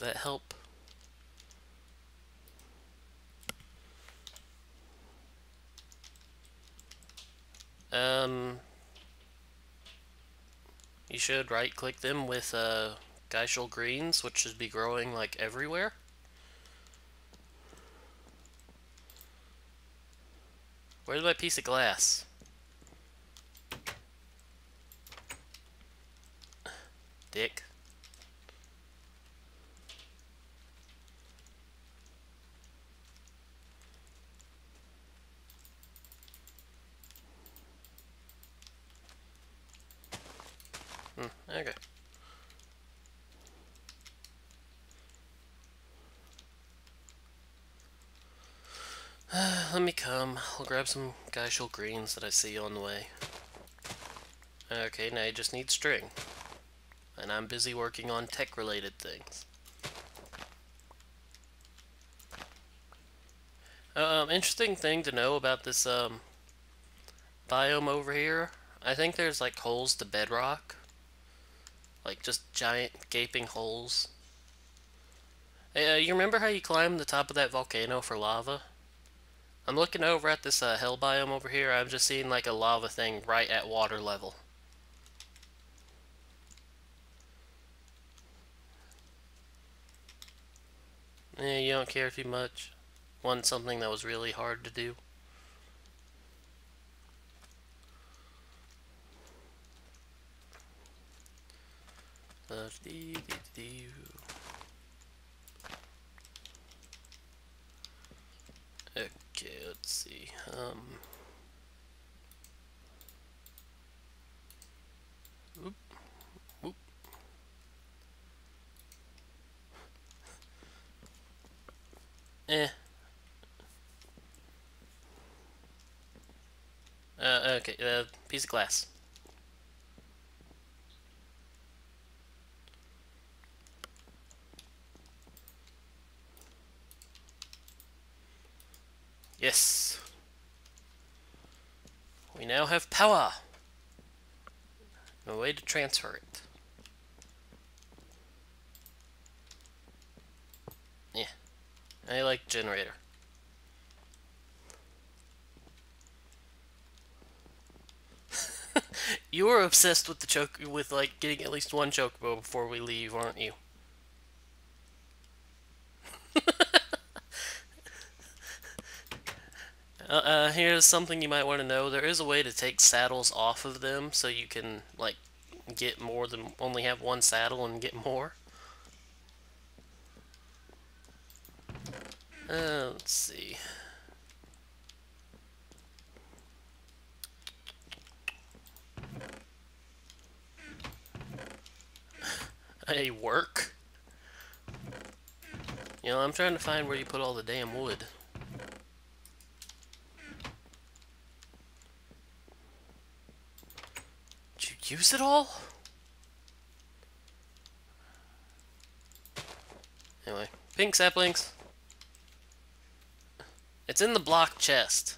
That help? Um, you should right click them with uh, Gysahl Greens, which should be growing like everywhere. Where's my piece of glass? Dick. Hmm, okay. Let me come. I'll grab some Gysahl greens that I see on the way. Okay, now you just need string. And I'm busy working on tech-related things. Um, interesting thing to know about this um, biome over here. I think there's like holes to bedrock. Like just giant gaping holes. Hey, uh, you remember how you climbed the top of that volcano for lava? I'm looking over at this uh, hell biome over here. I'm just seeing like a lava thing right at water level. Yeah, you don't care too much. Want something that was really hard to do. Uh, dee, dee, dee, Okay, let's see. Um, whoop, whoop. Eh. Uh, okay, uh, piece of glass. Yes. We now have power. No way to transfer it. Yeah. I like generator. you were obsessed with the choke with like getting at least one chocobo before we leave, aren't you? Uh, uh, here's something you might want to know. There is a way to take saddles off of them so you can, like, get more than only have one saddle and get more. Uh, let's see. hey, work? You know, I'm trying to find where you put all the damn wood. Use it all? Anyway, pink saplings. It's in the block chest.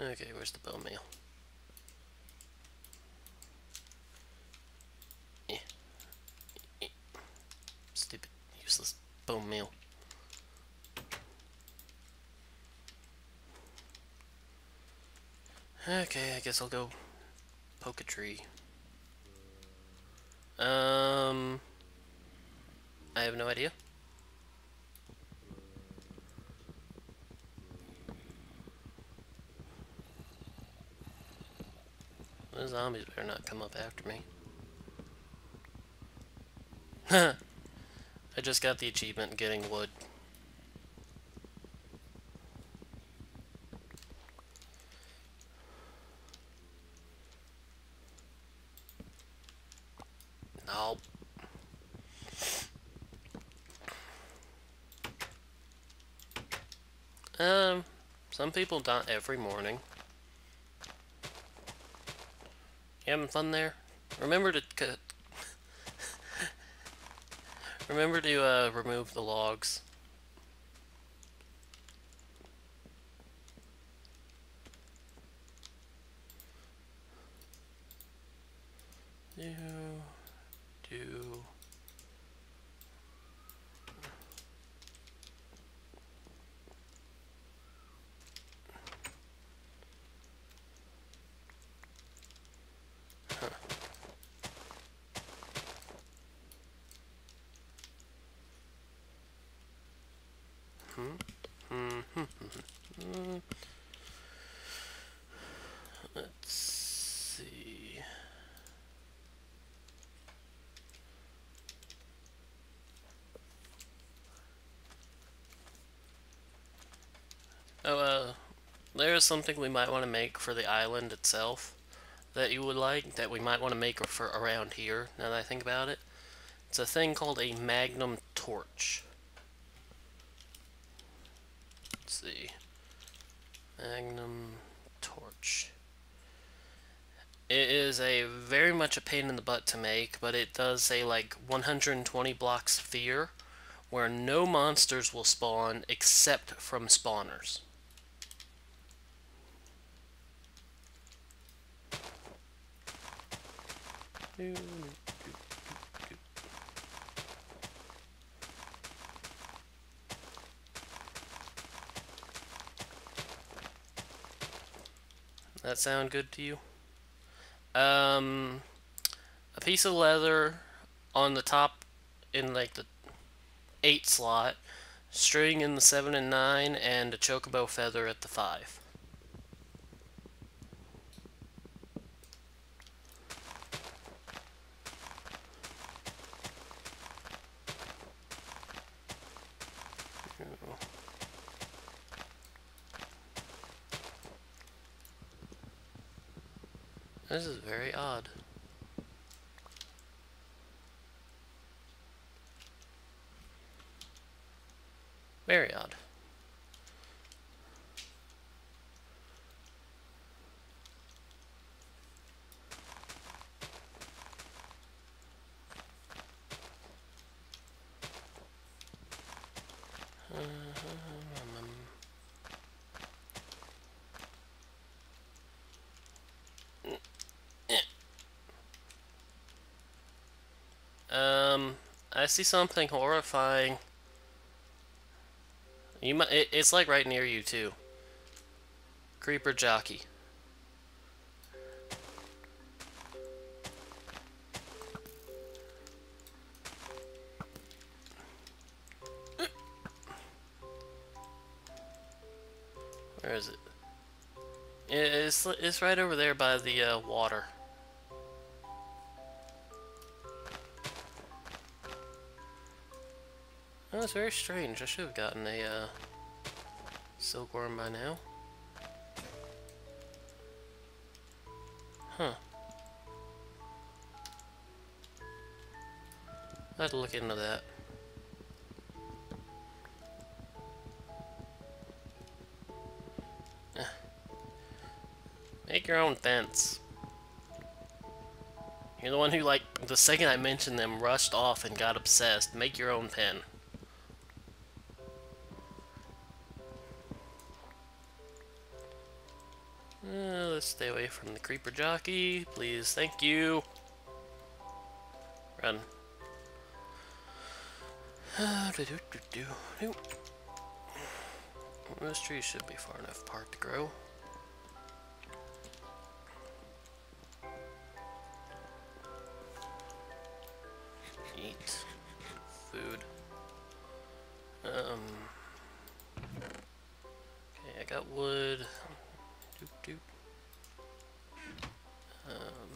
Okay, where's the bone meal? Eh. Eh. Stupid, useless bone meal. Okay, I guess I'll go poke a tree. Um, I have no idea. The zombies better not come up after me. I just got the achievement getting wood. No. Um, some people don't every morning. You having fun there? Remember to cut. Remember to uh, remove the logs. Do Uh, let's see. Oh, uh, there is something we might want to make for the island itself that you would like, that we might want to make for around here, now that I think about it. It's a thing called a magnum torch. Let's see. Magnum torch. It is a very much a pain in the butt to make, but it does say like 120 block sphere where no monsters will spawn except from spawners. That sound good to you? Um, a piece of leather on the top in like the 8 slot, string in the 7 and 9, and a chocobo feather at the 5. This is very odd. Um, I see something horrifying. You might. It, it's like right near you too. Creeper jockey. Where is it? It's it's right over there by the uh, water. Oh, that's very strange. I should have gotten a uh, silkworm by now. Huh. I have to look into that. Eh. Make your own fence. You're the one who, like, the second I mentioned them, rushed off and got obsessed. Make your own pen. Uh, let's stay away from the creeper jockey, please. Thank you. Run. This tree should be far enough apart to grow. Eat. Food. Um. Okay, I got wood. Doop doop. Um,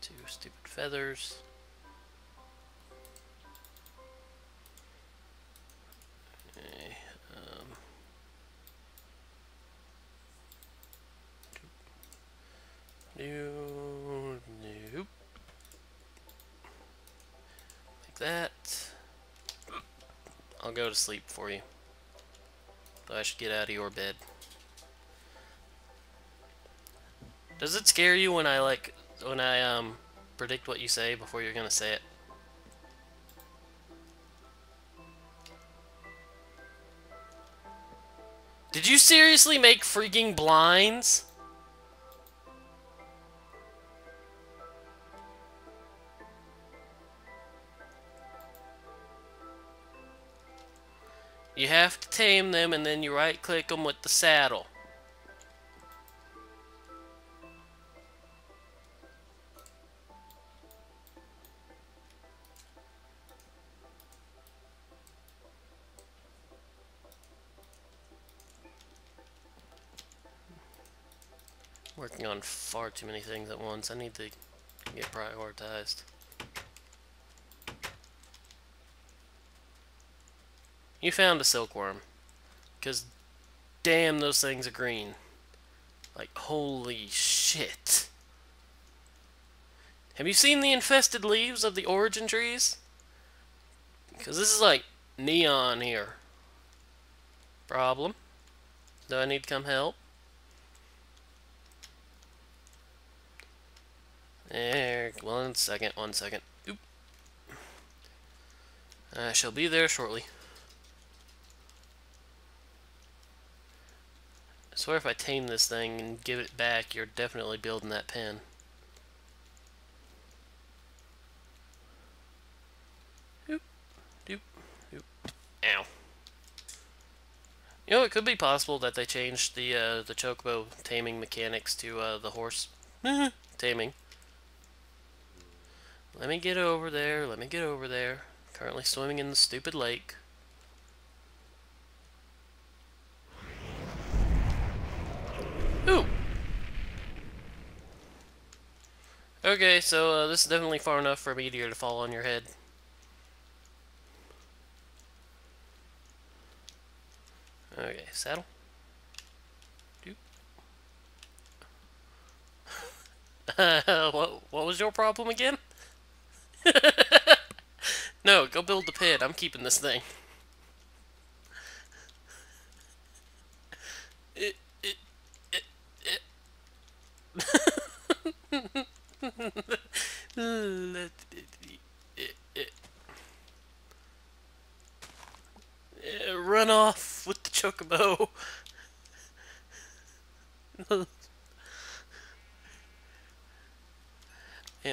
two stupid feathers. Okay, um. Like that. I'll go to sleep for you. I should get out of your bed. Does it scare you when I like when I um predict what you say before you're gonna say it? Did you seriously make freaking blinds? You have to tame them and then you right click them with the saddle. Working on far too many things at once. I need to get prioritized. You found a silkworm. Because damn, those things are green. Like, holy shit. Have you seen the infested leaves of the origin trees? Because this is like neon here. Problem? Do I need to come help? There, one second, one second. Oop. I shall be there shortly. Swear if I tame this thing and give it back, you're definitely building that pen. Oop, doop. Ow. You know, it could be possible that they changed the uh, the chocobo taming mechanics to uh, the horse taming. Let me get over there. Let me get over there. Currently swimming in the stupid lake. Ooh. Okay, so uh, this is definitely far enough for a meteor to fall on your head. Okay, saddle. Uh, what, what was your problem again? no, go build the pit. I'm keeping this thing. It, it, it, it. Run off with the chocobo.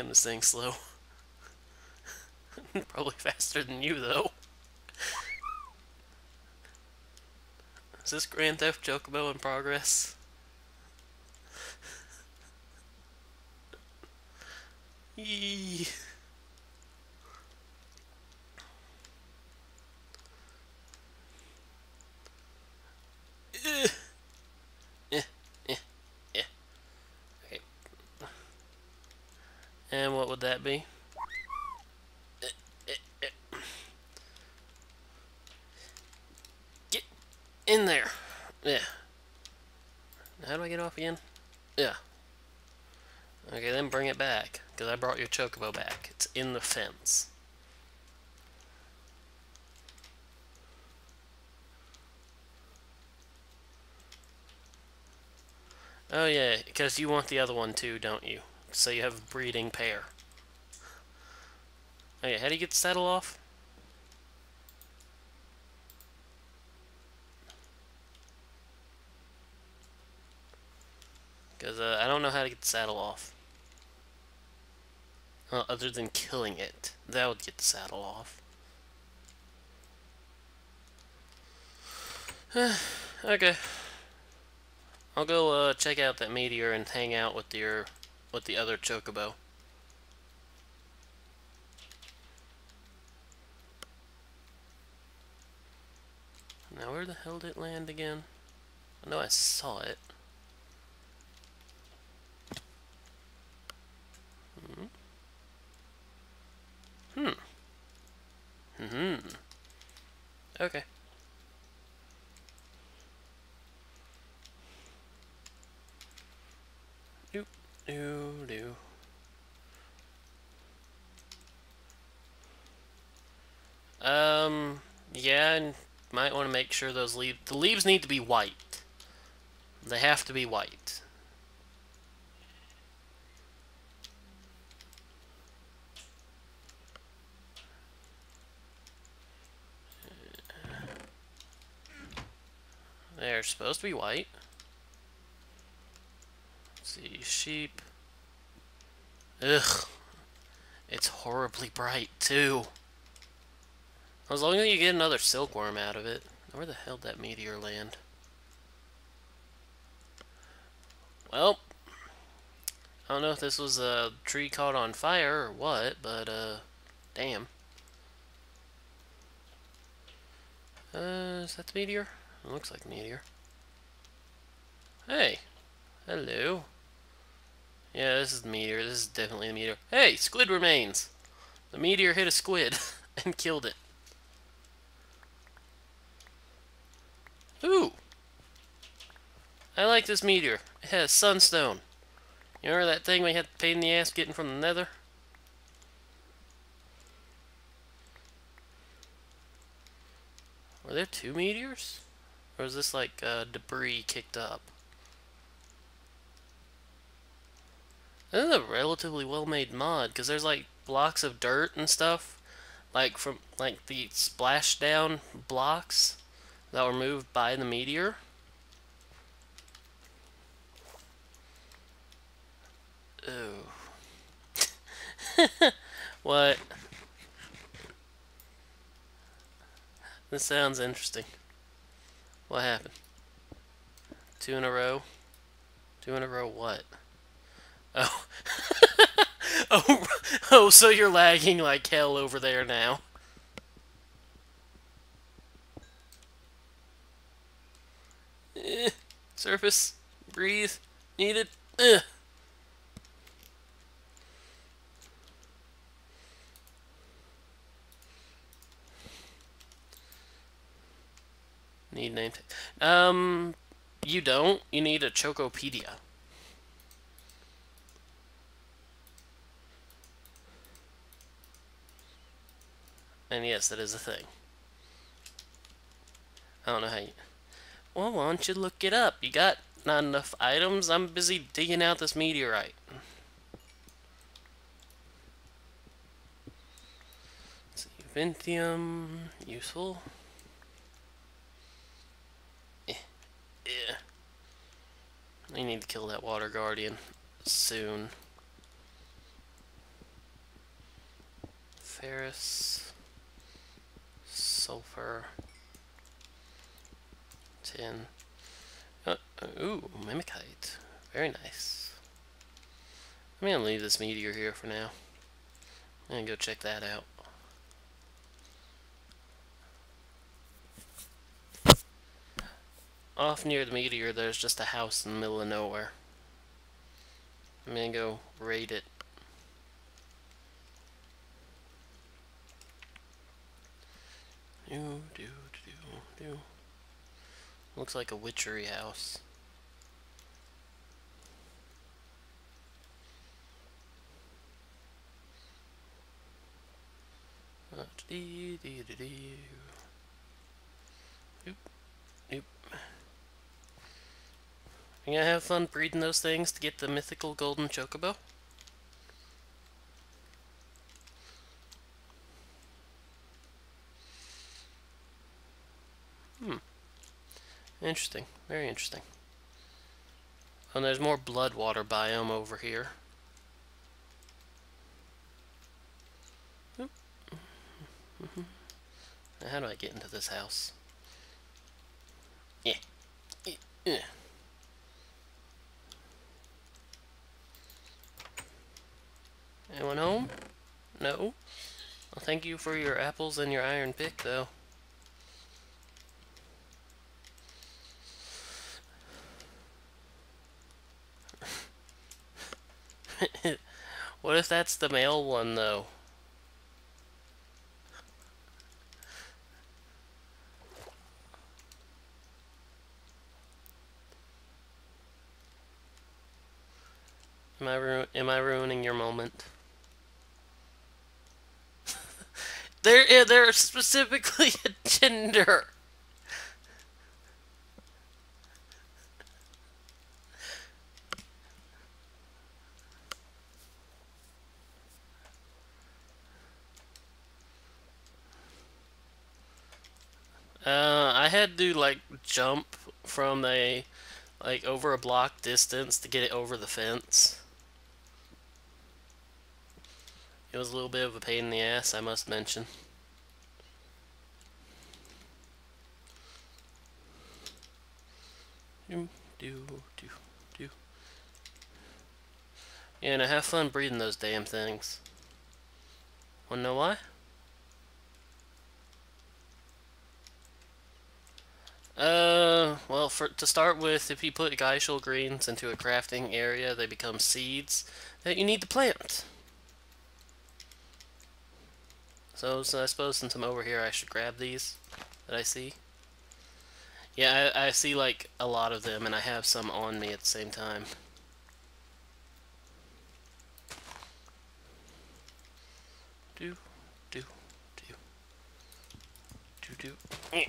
Damn, this thing's slow. Probably faster than you, though. Is this Grand Theft Chocobo in progress? Yee. Eh, eh, eh. Okay. And what would be? Get in there. Yeah. How do I get off again? Yeah. Okay, then bring it back. Because I brought your chocobo back. It's in the fence. Oh yeah, because you want the other one too, don't you? So you have a breeding pair. Yeah, how do you get the saddle off? Because uh, I don't know how to get the saddle off. Well, other than killing it. That would get the saddle off. okay. I'll go uh, check out that meteor and hang out with your with the other chocobo. Now where the hell did it land again? I know I saw it. Hmm. Hmm. Hmm. Okay. Do do do. Um. Yeah, and might want to make sure those leaves. The leaves need to be white. They have to be white. They're supposed to be white. Let's see, sheep. Ugh. It's horribly bright, too. As long as you get another silkworm out of it. Where the hell did that meteor land? Well, I don't know if this was a tree caught on fire or what, but, uh, damn. Uh, is that the meteor? It looks like a meteor. Hey. Hello. Yeah, this is the meteor. This is definitely the meteor. Hey, squid remains! The meteor hit a squid and killed it. Ooh! I like this meteor. It has sunstone. You remember that thing we had pain in the ass getting from the nether? Were there two meteors? Or is this like uh, debris kicked up? This is a relatively well-made mod because there's like blocks of dirt and stuff, like from like the splashdown blocks that were moved by the meteor. Ooh. what? This sounds interesting. What happened? Two in a row? Two in a row what? Oh. oh, oh, so you're lagging like hell over there now. Eh, surface, breathe, needed. Eh. Need name. Um, you don't. You need a Chocopedia. And yes, that is a thing. I don't know how you... Well, why don't you look it up? You got not enough items? I'm busy digging out this meteorite. Vintium, useful. Eh, yeah. I need to kill that water guardian soon. Ferrous sulfur, tin. Uh, ooh, mimicite. Very nice. I'm gonna leave this meteor here for now. I'm gonna go check that out. Off near the meteor, there's just a house in the middle of nowhere. I'm gonna go raid it. Do, do, do, do. Looks like a witchery house. Oop, oop. You gonna have fun breeding those things to get the mythical golden chocobo? Interesting. Very interesting. And there's more bloodwater biome over here. Now how do I get into this house? Yeah. yeah. Anyone home? No? Well, thank you for your apples and your iron pick, though. What if that's the male one, though? Am I ru am I ruining your moment? there, yeah, there's specifically a gender. To like jump from a like over a block distance to get it over the fence. It was a little bit of a pain in the ass, I must mention. Do, do, do, do. Yeah, and I have fun breeding those damn things. Wanna know why? Uh, well, for to start with, if you put Gysahl greens into a crafting area, they become seeds that you need to plant. So, so I suppose since I'm over here, I should grab these that I see. Yeah, I, I see like a lot of them, and I have some on me at the same time. Do, do, do, do, do. Eh.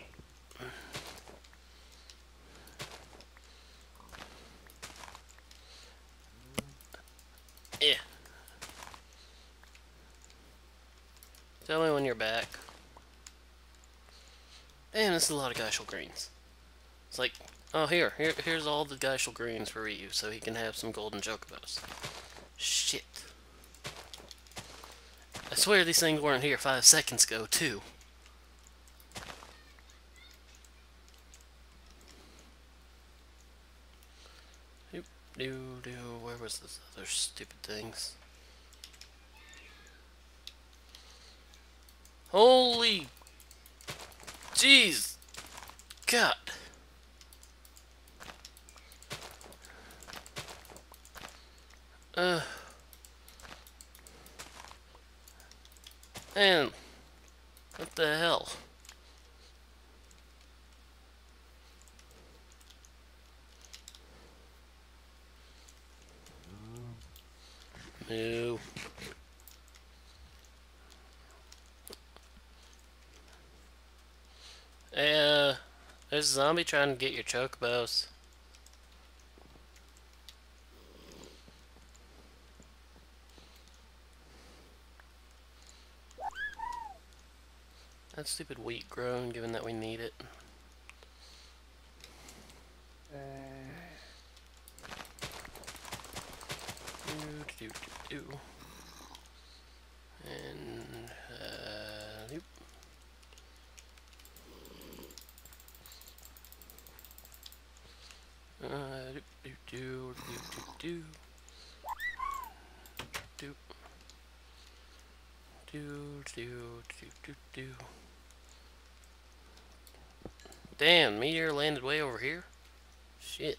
Yeah. Tell me when you're back. Damn, this is a lot of Gysahl greens. It's like, oh here, here here's all the Gysahl greens for Ryu, so he can have some golden chocobos. Shit. I swear these things weren't here five seconds ago, too. Doop, doo, doo. Where was this other stupid things? Holy... Jeez! God! Uh... Man, what the hell? No. Hey, uh, there's a zombie trying to get your chocobos. That stupid wheat grown, given that we need it. Uh, do, do, do, do. And, uh, yep. Uh, do, do, do, do, do, do. Do, do, do, do. Damn, meteor landed way over here. Shit.